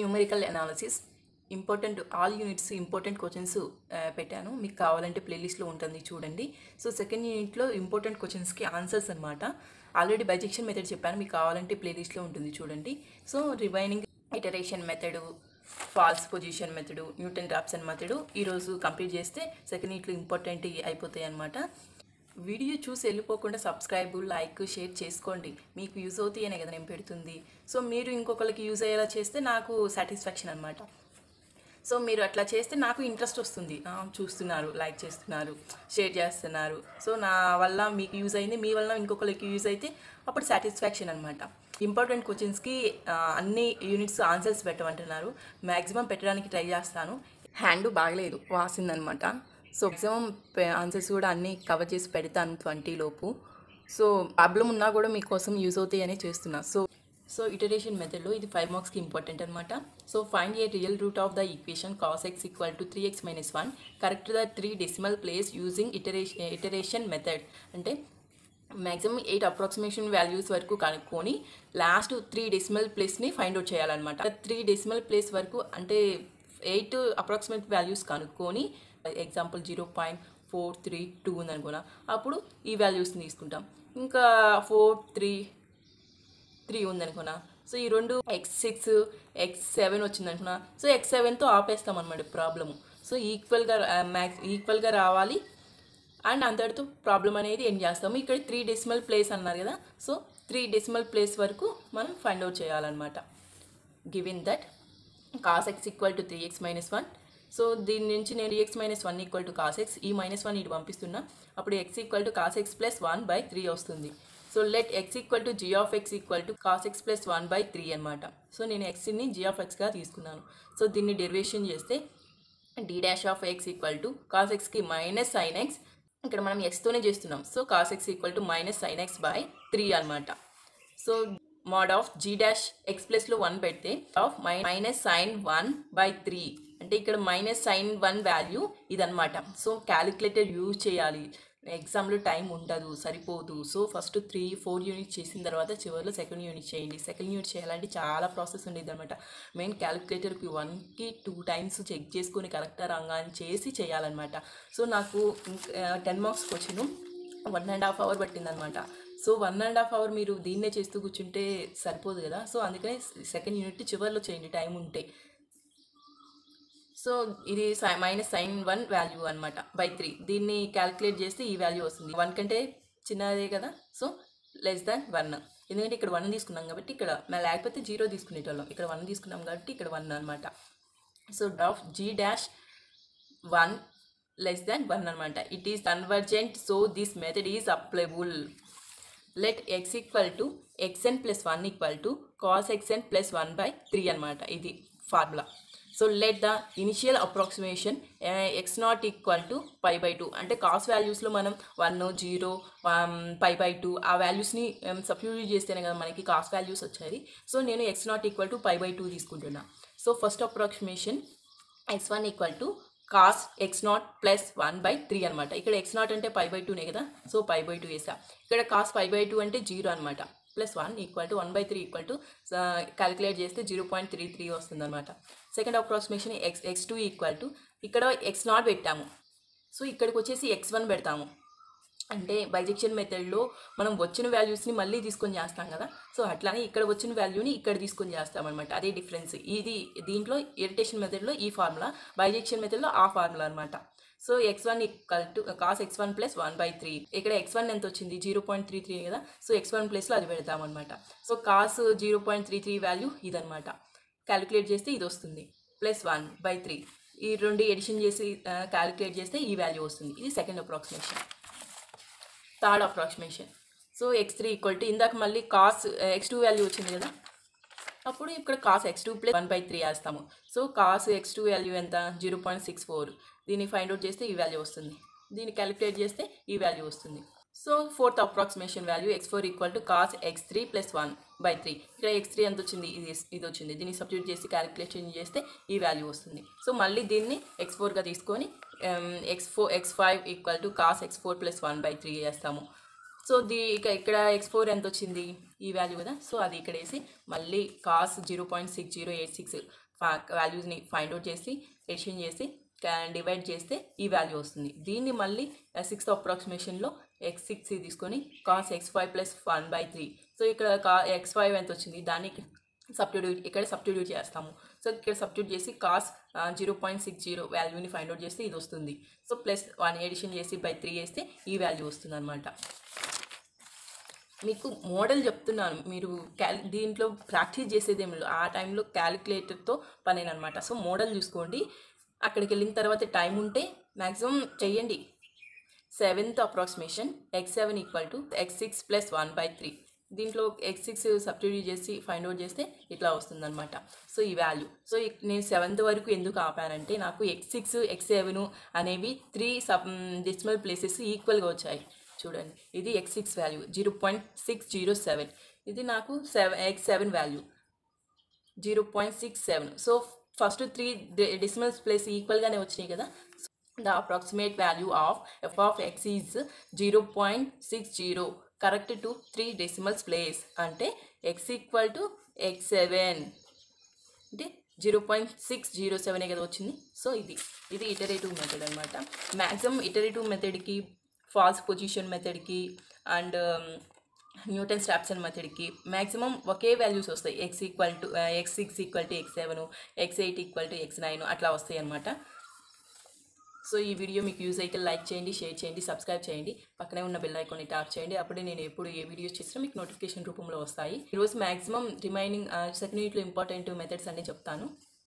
Numerical analysis important all units important questions పెట్టాను. మీకు కావాలంటే ప్లేలిస్ట్లో ఉంటుంది చూడండి. సో సెకండ్ యూనిట్లో ఇంపార్టెంట్ క్వశ్చన్స్కి ఆన్సర్స్ అనమాట ఆల్రెడీ బైజెక్షన్ మెథడ్ చెప్పాను. మీకు కావాలంటే ప్లేలిస్ట్లో ఉంటుంది చూడండి. So remaining iteration method false position method Newton Raphson method ఈరోజు కంప్లీట్ చేస్తే సెకండ్ యూనిట్లో ఇంపార్టెంట్ అయిపోతాయి అనమాట వీడియో చూసి వెళ్ళిపోకుండా సబ్స్క్రైబ్ లైక్ షేర్ చేసుకోండి. మీకు యూజ్ అవుతాయనే కదా నేను పెడుతుంది. సో మీరు ఇంకొకరికి యూజ్ అయ్యేలా చేస్తే నాకు సాటిస్ఫాక్షన్ అనమాట సో మీరు అట్లా చేస్తే నాకు ఇంట్రెస్ట్ వస్తుంది. చూస్తున్నారు లైక్ చేస్తున్నారు షేర్ చేస్తున్నారు. సో నా వల్ల మీకు యూజ్ అయింది మీ వల్ల ఇంకొకరికి యూజ్ అయితే అప్పుడు సాటిస్ఫాక్షన్ అనమాట ఇంపార్టెంట్ క్వశ్చన్స్కి అన్ని యూనిట్స్ ఆన్సర్స్ పెట్టమంటున్నారు. మ్యాక్సిమం పెట్టడానికి ట్రై చేస్తాను. హ్యాండ్ బాగలేదు వాసిందనమాట సో మ్యాక్సిమం ఆన్సర్స్ కూడా అన్నీ కవర్ చేసి పెడతాను ట్వంటీ లోపు. సో ప్రాబ్లం ఉన్నా కూడా మీకోసం యూజ్ అవుతాయని చేస్తున్నా. సో సో ఇటరేషన్ మెథడ్లో ఇది ఫైవ్ మార్క్స్కి ఇంపార్టెంట్ అనమాట so find a real root of the equation cos x equal to three x minus one correct the three decimal place using iteration iteration method అంటే maximum eight approximation values వరకు కనుక్కొని last three decimal ప్లేస్ని find out చేయాలన్నమాట. Three decimal place వరకు అంటే eight approximate values కనుక్కొని example zero point four three two ఉందనుకున్నా అప్పుడు ఈ వాల్యూస్ని తీసుకుంటాం. ఇంకా ఫోర్ త్రీ త్రీ ఉందనుకున్నా. సో ఈ రెండు ఎక్స్ సిక్స్ ఎక్స్ సెవెన్ వచ్చింది అనుకున్నా సో ఎక్స్ సెవెన్తో ఆపేస్తాం అనమాట ప్రాబ్లము సో ఈక్వల్గా మ్యాక్స్ ఈక్వల్గా రావాలి. అండ్ అంతటితో ప్రాబ్లం అనేది ఎండ్ చేస్తాము ఇక్కడ త్రీ డెసిమల్ ప్లేస్ అన్నారు కదా. సో త్రీ డెసిమల్ ప్లేస్ వరకు మనం ఫైండ్ అవుట్ చేయాలన్నమాట. Given that cos x equal to three x minus one so దీని నుంచి నేను x minus one equal to cos x ఈ మైనస్ వన్ ఇటు పంపిస్తున్నా. అప్పుడు x equal to cos x plus one by three వస్తుంది. So let x equal to g of x equal to cos x plus one by three అనమాట so నేను ఎక్స్ని G of ఎక్స్గా తీసుకున్నాను. So దీన్ని derivation చేస్తే d dash of x equal to cos ఎక్స్కి minus sine x ఇక్కడ మనం ఎక్స్తోనే చేస్తున్నాం. So cos x equal to minus sine x by three అనమాట so mod of g dash x ప్లస్లో వన్ పెడితే of my minus sine one by three అంటే ఇక్కడ minus sine one value ఇదనమాట సో క్యాలిక్యులేటర్ యూజ్ చేయాలి. ఎగ్జామ్లో time ఉండదు సరిపోదు. So first three four unit చేసిన తర్వాత చివరిలో సెకండ్ యూనిట్ చేయండి. సెకండ్ యూనిట్ చేయాలంటే చాలా ప్రాసెస్ ఉండేది అనమాట మెయిన్ క్యాలిక్యులేటర్కి వన్కి టూ టైమ్స్ చెక్ చేసుకొని కలెక్టర్ రంగాన్ని చేసి చేయాలన్నమాట. సో నాకు టెన్ మార్క్స్కి వచ్చిన one and half hour పట్టిందనమాట so one and half hour మీరు దీన్నే చేస్తూ కూర్చుంటే సరిపోదు కదా. సో అందుకనే సెకండ్ యూనిట్ చివరిలో చేయండి టైం ఉంటే. సో ఇది మైనస్ సైన్ వన్ వాల్యూ అనమాట బై త్రీ దీన్ని క్యాలిక్యులేట్ చేస్తే ఈ వాల్యూ వస్తుంది. వన్ కంటే చిన్నదే కదా సో లెస్ దాన్ వన్ ఎందుకంటే ఇక్కడ వన్ తీసుకున్నాం కాబట్టి ఇక్కడ లేకపోతే జీరో తీసుకునేటోళ్ళం. ఇక్కడ వన్ తీసుకున్నాం కాబట్టి ఇక్కడ వన్ అనమాట so DOF g dash one less than one అనమాట it is convergent so this method is applicable let x equal to x n plus one equal to cos x n plus one by three అనమాట ఇది formula so let the initial approximation x not equal to pi by two అంటే cos వాల్యూస్లో మనం one zero pi by two ఆ వాల్యూస్ని substitute చేస్తేనే కదా మనకి కాస్ వాల్యూస్ వచ్చాయి సో నేను x not equal to pi by two తీసుకుంటున్నా. So first approximation x one equal to cos x not plus one by three అనమాట ఇక్కడ ఎక్స్ నాట్ అంటే పై బై టూనే కదా? సో పై బై టూ వేసా ఇక్కడ cos pi by two అంటే zero అనమాట plus one equal to one by three equal to calculate చేస్తే zero point three three వస్తుంది అనమాట second approximation x x two equal to ఇక్కడ x not పెట్టాము. So ఇక్కడికి వచ్చేసి ఎక్స్ వన్ పెడతాము. అంటే బైజెక్షన్ మెథడ్లో మనం వచ్చిన వాల్యూస్ని మళ్ళీ తీసుకొని చేస్తాం కదా. సో అట్లానే ఇక్కడ వచ్చిన వాల్యూని ఇక్కడ తీసుకొని చేస్తాం అనమాట అదే డిఫరెన్స్ ఇది దీంట్లో ఇరిటేషన్ మెథడ్లో ఈ ఫార్ములా బైజెక్షన్ మెథడ్లో ఆ ఫార్ములా అనమాట so x one equal to cos x one plus one by three ఇక్కడ ఎక్స్ వన్ ఎంత వచ్చింది? జీరో పాయింట్ త్రీ త్రీ కదా. సో ఎక్స్ వన్ ప్లస్లో అది పెడతాం అనమాట so cos zero point three three value ఇదనమాట క్యాలిక్యులేట్ చేస్తే ఇది వస్తుంది ప్లస్ వన్ బై త్రీ ఈ రెండు ఎడిషన్ చేసి క్యాలిక్యులేట్ చేస్తే ఈ వాల్యూ వస్తుంది. ఇది second approximation third approximation so x three equal to ఇందాక మళ్ళీ కాస్ ఎక్స్ టూ వాల్యూ వచ్చింది కదా? అప్పుడు ఇక్కడ cos x two plus one by three వేస్తాము. So cos x two value ఎంత? జీరో పాయింట్ సిక్స్ ఫోర్ దీన్ని ఫైండ్ అవుట్ చేస్తే ఈ వాల్యూ వస్తుంది. దీన్ని క్యాలిక్యులేట్ చేస్తే ఈ వాల్యూ వస్తుంది. So fourth approximation value x four equal to cos x three plus one by three ఇక్కడ ఎక్స్ త్రీ ఎంత వచ్చింది? ఇది ఇది వచ్చింది. దీన్ని సబ్స్టిట్యూట్ చేసి క్యాలిక్యులేషన్ చేస్తే ఈ వాల్యూ వస్తుంది. సో మళ్ళీ దీన్ని ఎక్స్ ఫోర్గా తీసుకొని x four x five equal to cos x four plus one by three చేస్తాము. సో దీ ఇక ఇక్కడ ఎక్స్ ఫోర్ ఎంత వచ్చింది? ఈ వాల్యూ కదా. సో అది ఇక్కడ వేసి మళ్ళీ cos zero point six zero eight six వాల్యూస్ని ఫైండ్ అవుట్ చేసి ఎడిషన్ చేసి డివైడ్ చేస్తే ఈ వాల్యూ వస్తుంది. దీన్ని మళ్ళీ uh, సిక్స్త్ అప్రాక్సిమేషన్లో ఎక్స్ సిక్స్ తీసుకొని cos x five plus one by three so ఇక్కడ కా ఎక్స్ ఫైవ్ ఎంత వచ్చింది? దాన్ని సబ్స్టిట్యూట్ ఇక్కడ సబ్స్టిట్యూట్ చేస్తాము. సో ఇక్కడ సబ్స్టిట్యూట్ చేసి cos zero point six zero వాల్యూని ఫైండ్ అవుట్ చేస్తే ఇది వస్తుంది. సో ప్లస్ వన్ ఎడిషన్ చేసి బై త్రీ చేస్తే ఈ వాల్యూ వస్తుంది అనమాట మీకు మోడల్ చెప్తున్నాను. మీరు క్యాల్ దీంట్లో ప్రాక్టీస్ చేసేది ఏమి లేదు. ఆ టైంలో క్యాలిక్యులేటర్తో పనేనమాట సో మోడల్ చూసుకోండి. అక్కడికి వెళ్ళిన తర్వాత టైం ఉంటే మ్యాక్సిమం చెయ్యండి. Seventh approximation x seven equal to x six plus one by three దీంట్లో ఎక్స్ సిక్స్ సబ్స్టిట్యూట్ చేసి ఫైండ్ అవుట్ చేస్తే ఇట్లా వస్తుందన్నమాట. సో ఈ వాల్యూ సో నేను సెవెంత్ వరకు ఎందుకు ఆపానంటే నాకు ఎక్స్ సిక్స్ ఎక్స్ సెవెన్ అనేవి త్రీ సబ్ డెసిమల్ ప్లేసెస్ ఈక్వల్గా వచ్చాయి. చూడండి. ఇది x six value zero point six zero seven. ఇది నాకు seven x seven value zero point six seven. So first three decimals place ఈక్వల్గానే వచ్చినాయి కదా. The approximate value of f of x is zero point six zero correct place three place అంటే x equal to x seven అంటే zero point six zero seven కదా వచ్చింది? So ఇది ఇది iterative method అనమాట maximum iterative మెథడ్కి false position మెథడ్కి and Newton స్టాప్సన్ మెథడ్కి మ్యాక్సిమం ఒకే వాల్యూస్ వస్తాయి. X equal to x six equal to x seven x eight equal to x nine అట్లా వస్తాయి అనమాట సో ఈ వీడియో మీకు యూజ్ అయితే లైక్ చేయండి షేర్ చేయండి సబ్స్క్రైబ్ చేయండి. పక్కనే ఉన్న బెల్ ఐకాన్ని ట్యాప్ చేయండి. అప్పుడే నేను ఎప్పుడు ఏ వీడియోస్ చేసినా మీకు నోటిఫికేషన్ రూపంలో వస్తాయి. ఈరోజు మ్యాక్సిమం రిమైనింగ్ సెకండ్ యూనిట్లో ఇంపార్టెంట్ మెథడ్స్ అన్నీ చెప్తాను.